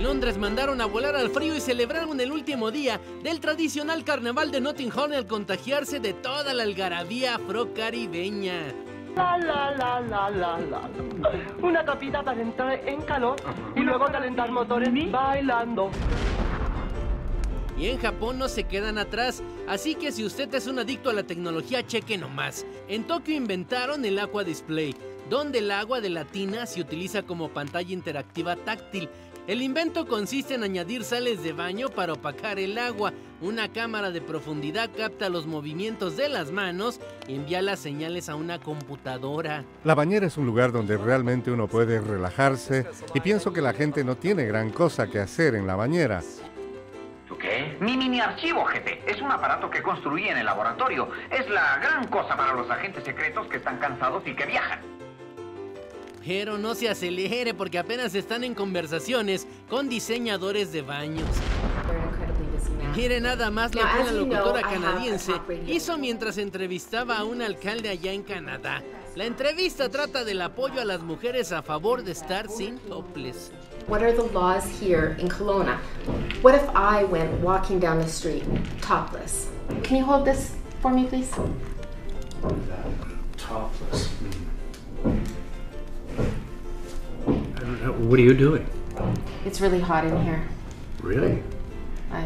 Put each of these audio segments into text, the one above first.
Londres mandaron a volar al frío y celebraron el último día del tradicional carnaval de Notting Hill al contagiarse de toda la algarabía afrocaribeña. La, la, la, la, la, la. Una capita para entrar en calor y luego calentar motores bailando. Y en Japón no se quedan atrás, así que si usted es un adicto a la tecnología, cheque nomás. En Tokio inventaron el Aqua Display, donde el agua de la tina se utiliza como pantalla interactiva táctil. El invento consiste en añadir sales de baño para opacar el agua. Una cámara de profundidad capta los movimientos de las manos y envía las señales a una computadora. La bañera es un lugar donde realmente uno puede relajarse y pienso que la gente no tiene gran cosa que hacer en la bañera. Mi mini archivo, GT. Es un aparato que construí en el laboratorio. Es la gran cosa para los agentes secretos que están cansados y que viajan. Pero no se acelere porque apenas están en conversaciones con diseñadores de baños. Mire nada más lo que una locutora canadiense hizo mientras entrevistaba a un alcalde allá en Canadá. La entrevista trata del apoyo a las mujeres a favor de estar sin topless. What are the laws here in Kelowna? What if I went walking down the street topless? Can you hold this for me, please? Topless. I don't know. What are you doing? It's really hot in here. Really? I,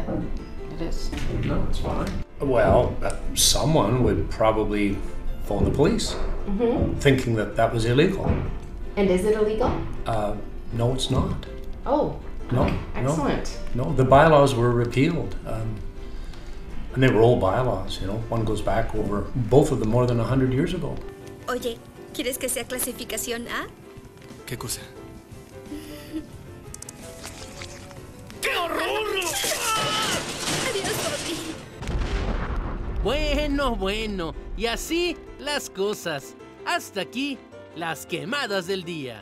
it is. No, it's fine. Well, uh, someone would probably phone the police, Mm-hmm. thinking that that was illegal. And is it illegal? Uh, no, it's not. Oh, No, excellent. no. No, the bylaws were repealed. Um, and they were old bylaws, you know. One goes back over both of them more than 100 years ago. Oye, ¿quieres que sea clasificación A? ¿Qué cosa? Bueno, bueno, y así las cosas. Hasta aquí las quemadas del día.